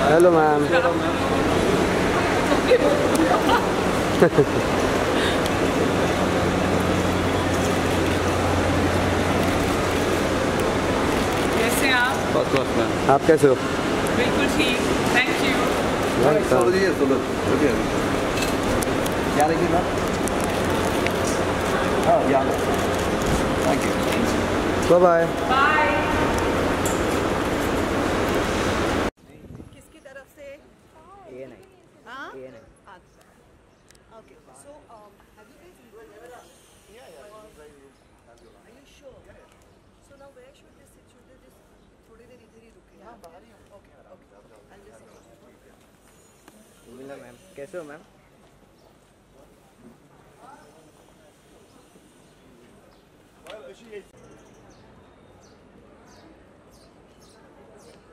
Hello ma'am कैसे आप? First class में आप कैसे हो? बिल्कुल ठीक। थैंक यू क्या लेंगे मैम हाँ thank you bye bye bye किसकी तरफ़ से ये हाँ ये अच्छा okay so um have you guys ever yeah yeah are you sure Yeah, yeah. so now where should they sit should they just थोड़ी देर इधर ही रुके यहाँ बाहर ही okay okay I'll just मिला मैम कैसे हो मैम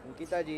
अंकिता जी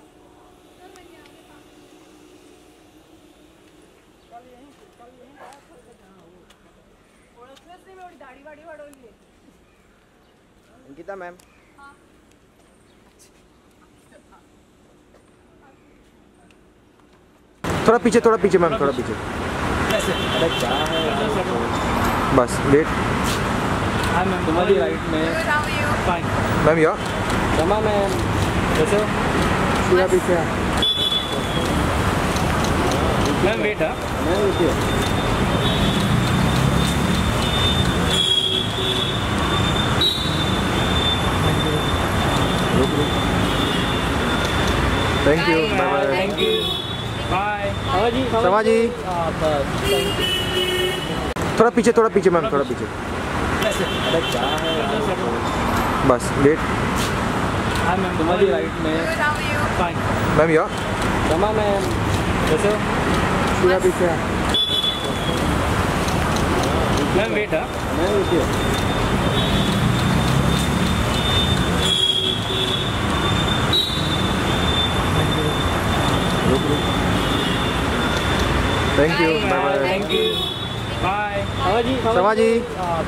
अंकिता मैम। थोड़ा पीछे थोड़ा पीछे मैम थोड़ा पीछे। अरे क्या है बस वेट हाँ मैम तुम्हारी राइट में। फाइन मैम या मैम कैसे हो? पीछे मैम वेट हाँ। Thank you bye thank you bye जी समा जी बस थैंक यू थोड़ा पीछे थोड़ा पीछे मैम थोड़ा पीछे। बस हाँ मैम तुम्हारी राइट में। मैम या मैम कैसे हो पूरा पीछे मैम वेट हाँ मैम रुकिए thank you bye thank you bye जी। समा जी। हाँ